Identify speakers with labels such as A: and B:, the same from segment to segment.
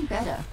A: better.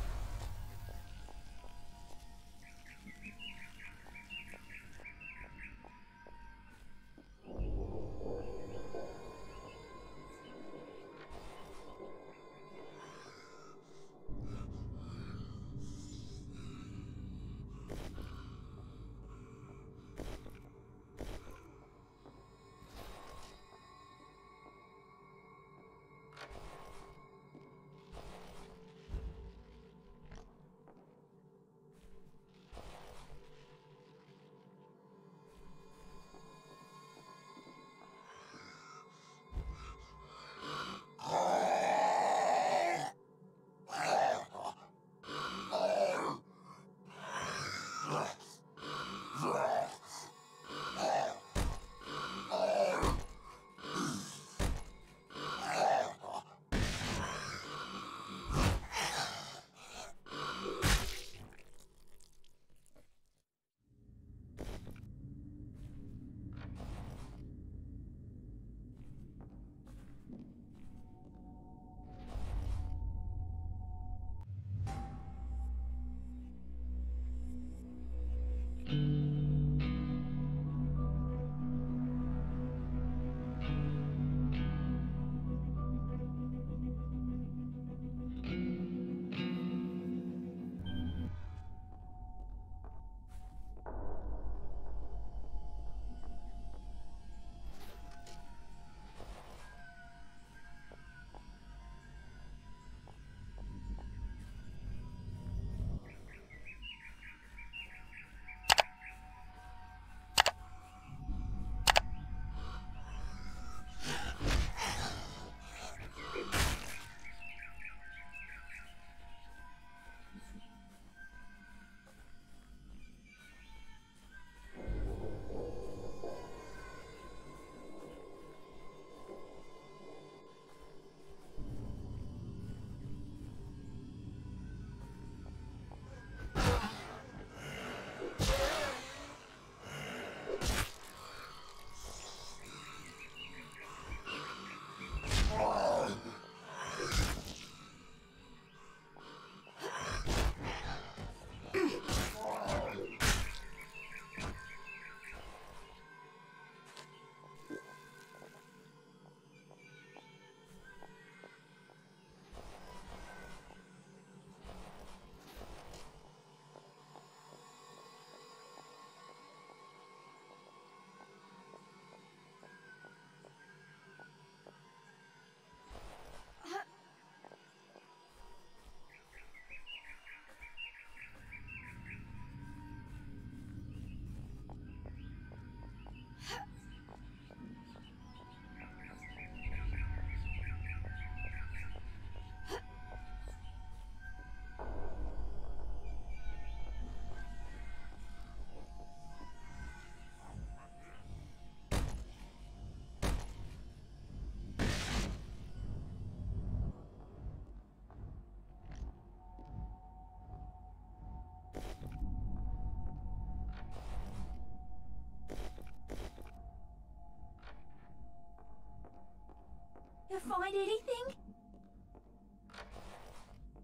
B: You find anything?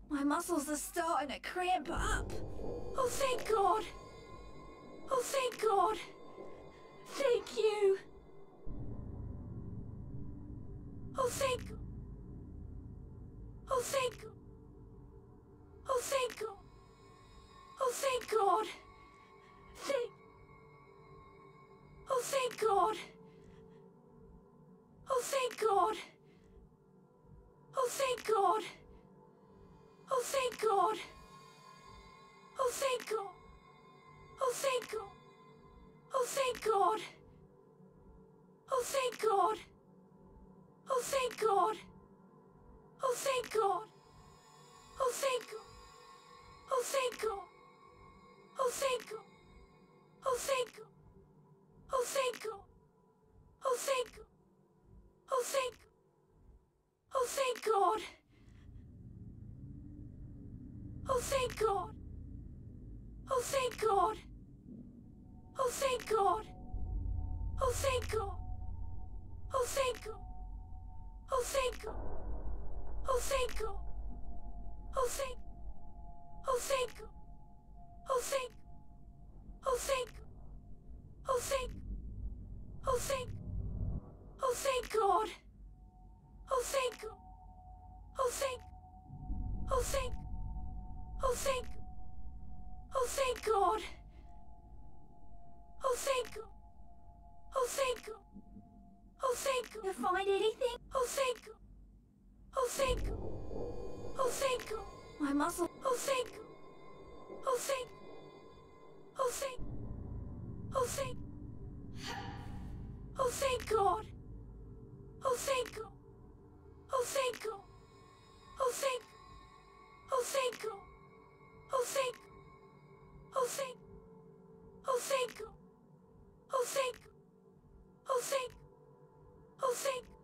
B: My muscles are starting to cramp up. Oh, thank God. Oh, thank God. Thank you. Oh, thank. Oh, thank. Oh, thank God. Oh, thank God. Oh, thank God. Oh, thank God. Oh, thank Oh, thank God. Oh, thank God. Oh, thank God. Oh, thank God. Oh, thank God. Oh, thank God. Oh, thank God. Oh, thank God. Oh, thank Oh, thank. Oh, thank. Oh, thank. Oh, thank. Oh, thank God. Oh, thank. Oh, thank. Oh, thank. thank. Oh, thank. Oh, thank. Oh, thank.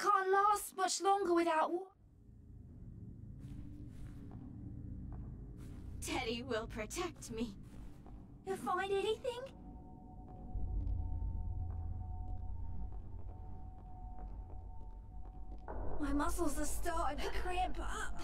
B: can't last much longer without water.
C: Teddy will protect me.
B: You'll find anything? My muscles are starting to cramp up.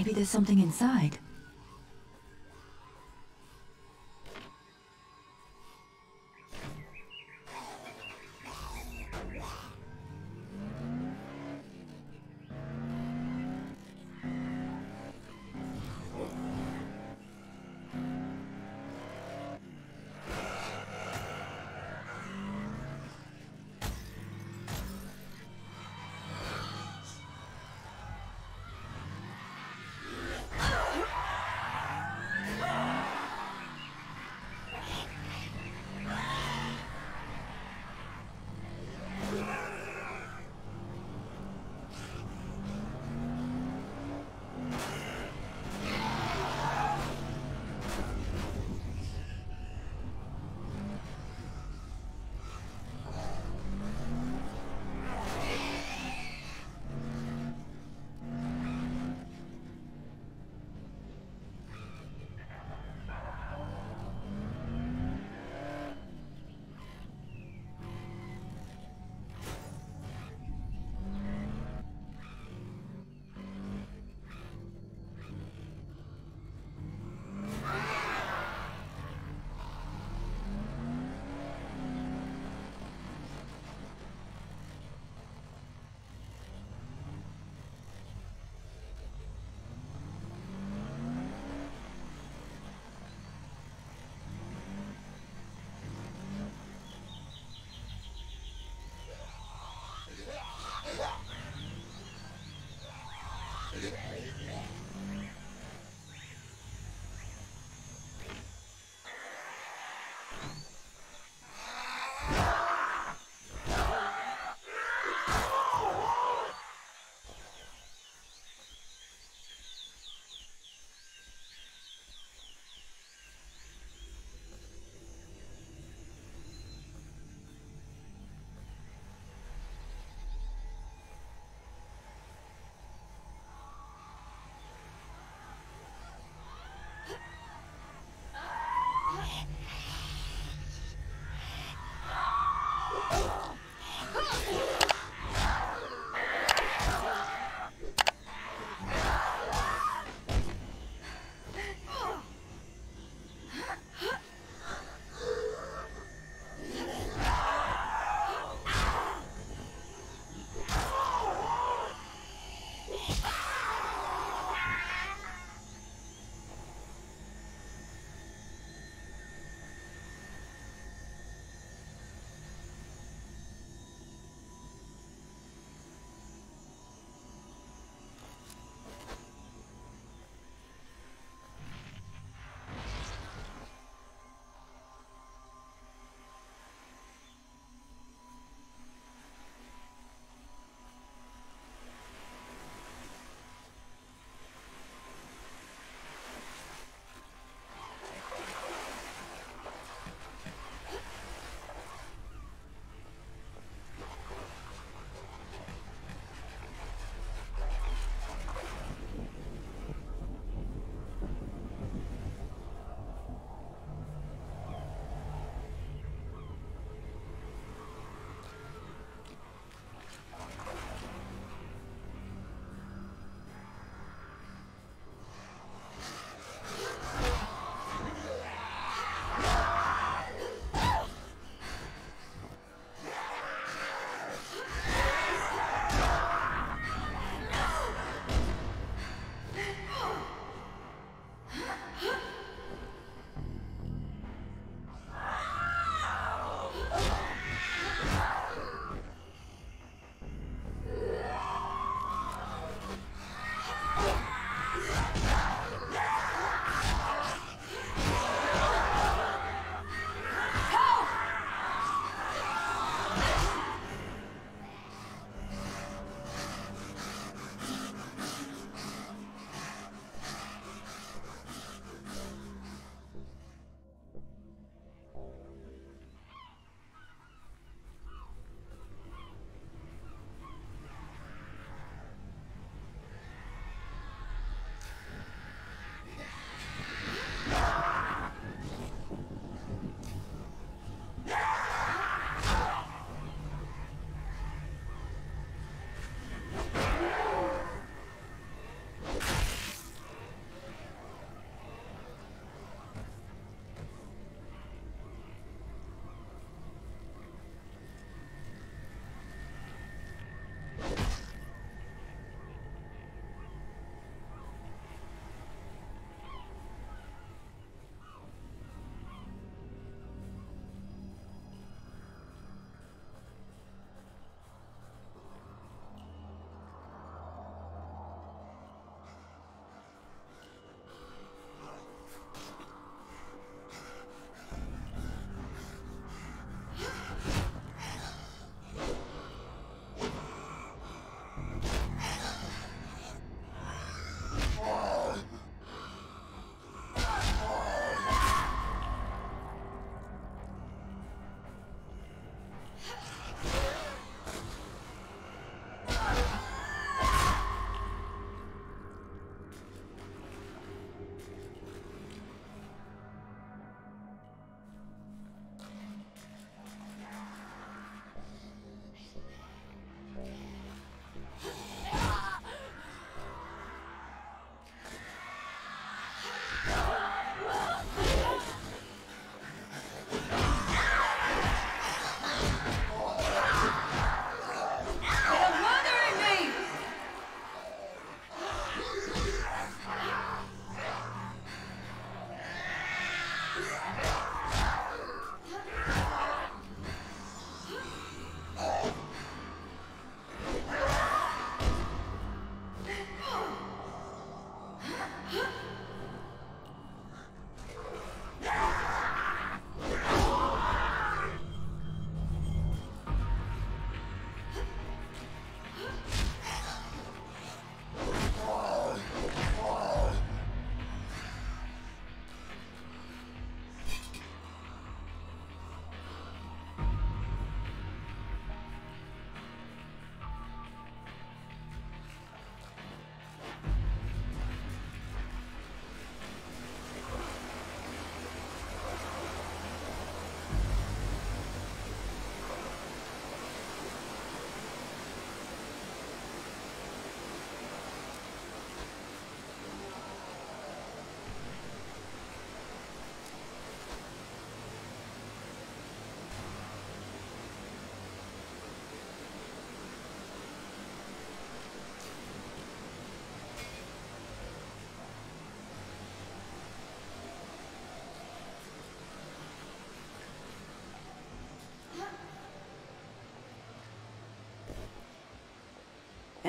C: Maybe there's something inside. Yeah.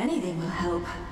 C: Anything will help.